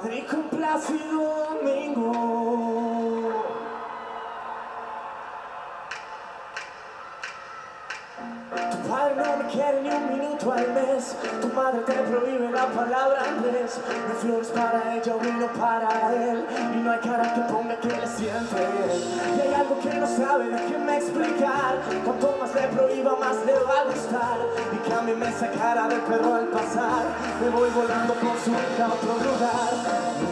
Madrid con Plácido Domingo. Me ni un minuto al mes. Tu madre te prohíbe la palabra Andrés. No flores para ella, vino para él. Y no hay cara que ponga que le siente. Y hay algo que no sabe, déjeme explicar. Cuanto más le prohíba, más le va a gustar. Y que a mí me sacara del perro al pasar. Me voy volando por su hija a otro lugar.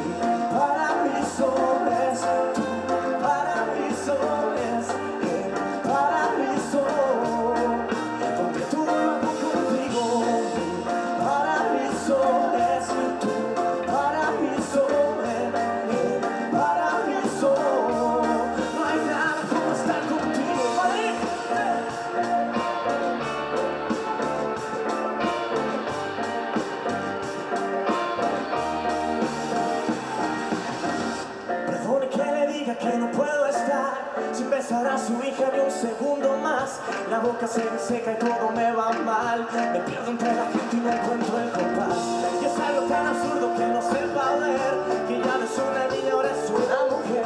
Que no puedo estar sin besar a su hija ni un segundo más. La boca se me seca y todo me va mal. Me pierdo entre la gente y no encuentro el compás. Y es algo tan absurdo que no sepa ver que ya no es una niña, ahora es una mujer.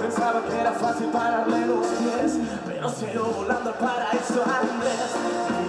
Pensaba que era fácil pararle los pies, pero ido volando al paraíso Andrés.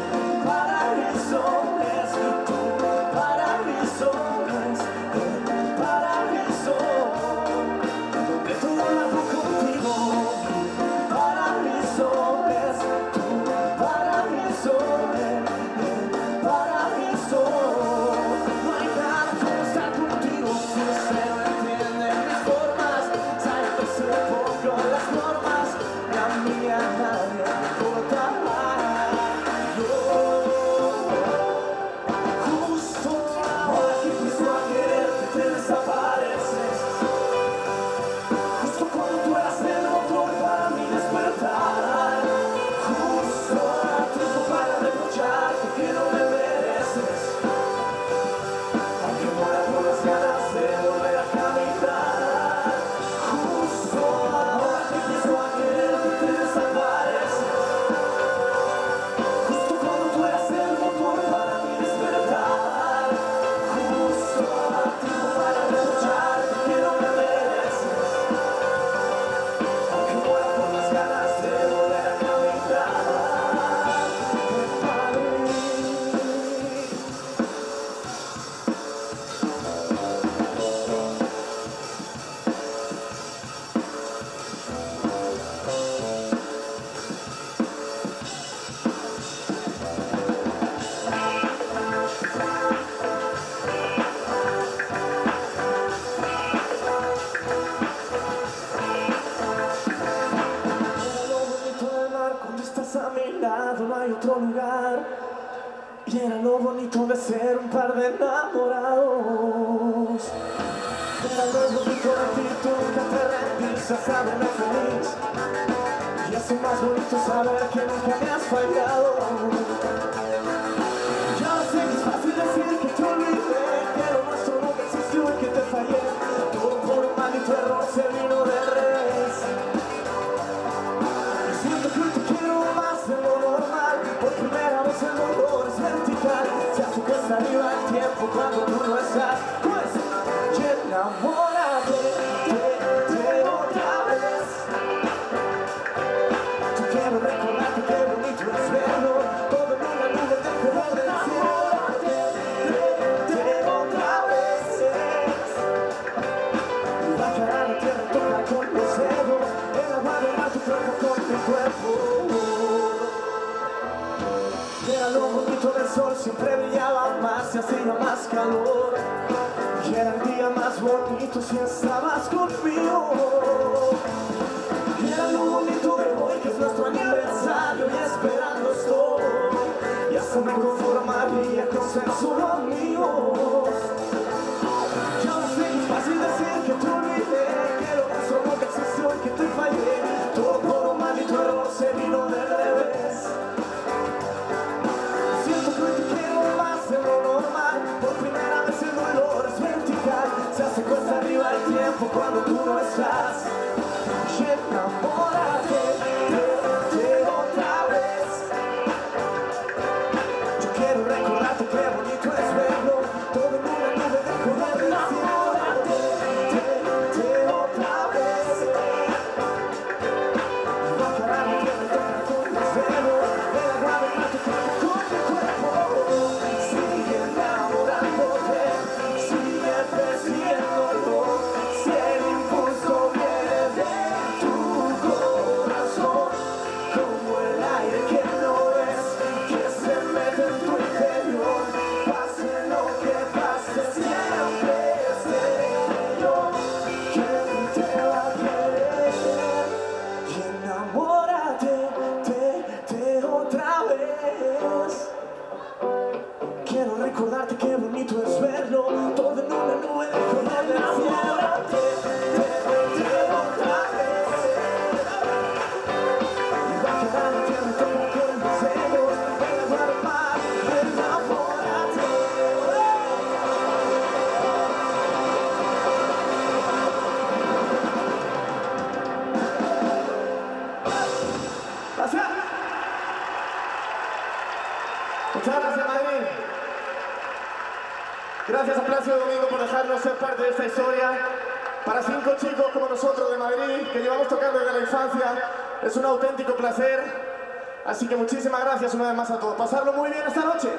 Lo bonito de ser un par de enamorados. Era lo bonito de ti, tú nunca te rendiste, sábeme feliz. Y es más bonito saber que nunca me has fallado. Era lo bonito del sol, siempre brillaba más y hacía más calor. Y era el día más bonito si estabas conmigo. Era lo bonito de hoy, que es nuestro aniversario Y esperando estoy. Y hasta me conformaría con ser solo amigos Gracias a Plácido Domingo por dejarnos ser parte de esta historia. Para cinco chicos como nosotros de Madrid, que llevamos tocando desde la infancia, es un auténtico placer. Así que muchísimas gracias una vez más a todos. Pasarlo muy bien esta noche.